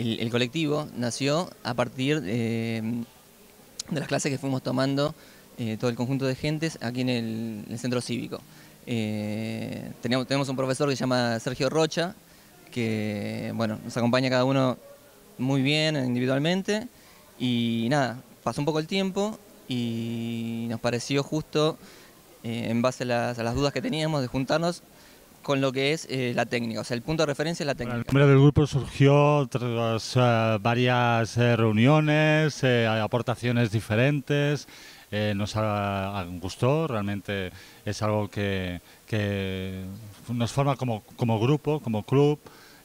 el, colectivo nació a partir de las clases que fuimos tomando todo el conjunto de gentes aquí en el, centro cívico. tenemos, tenemos un profesor que se llama Sergio Rocha, que bueno, nos acompaña cada uno muy bien individualmente y nada, pasó un poco el tiempo y nos pareció justo, eh, en base a las, dudas que teníamos, de juntarnos con lo que es eh, la técnica, o sea, el punto de referencia es la técnica. el nombre del grupo surgió tras eh, varias reuniones, aportaciones diferentes, nos gustó, realmente es algo que, que nos forma como, como grupo, como club,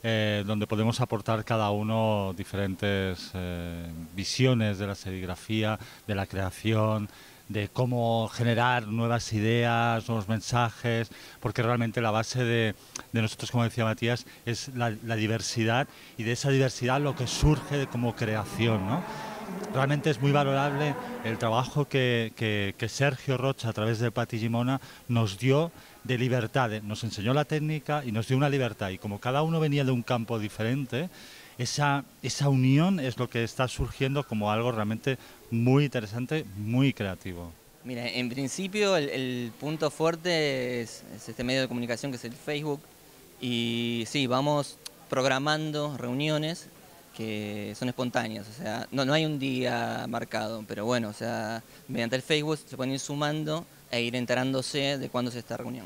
eh, donde podemos aportar cada uno diferentes eh, visiones de la serigrafía, de la creación, de cómo generar nuevas ideas, nuevos mensajes, porque realmente la base de, nosotros, como decía Matías, es la, diversidad y de esa diversidad lo que surge como creación. Realmente es muy valorable el trabajo que, que Sergio Rocha, a través de Pati Gimona, nos dio de libertad. Nos enseñó la técnica y nos dio una libertad. Y como cada uno venía de un campo diferente, esa, esa unión es lo que está surgiendo como algo realmente muy interesante, muy creativo. Mira, en principio el, punto fuerte es, este medio de comunicación que es el Facebook. Y sí, vamos programando reuniones que son espontáneas, o sea, no, no hay un día marcado, pero bueno, o sea, mediante el Facebook se pueden ir sumando e ir enterándose de cuándo es esta reunión.